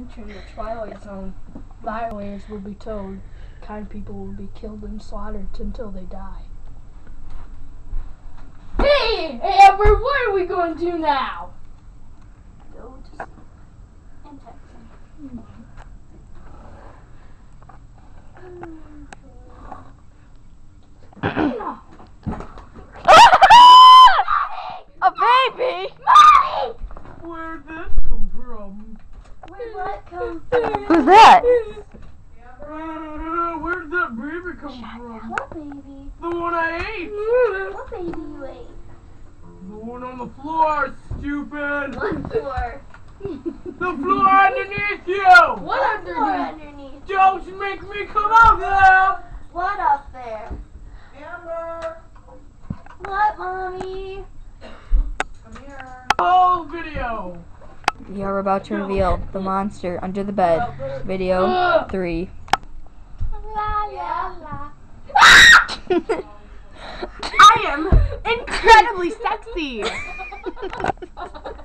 Entering the Twilight Zone, violators will be told, kind people will be killed and slaughtered until they die. Hey, Amber, what are we going to do now? Go to sleep and text him. A baby! Where'd this? Where'd that come from? Who's that? Uh, where'd that baby come from? What baby? The one I ate! What baby you ate? The one on the floor, stupid! What for? The floor underneath you! What What for underneath? underneath? Don't make me come out there! What up there? Amber! What, mommy? Come here. Whole video! We are about to reveal the monster under the bed. Video three. La la la. I am incredibly sexy.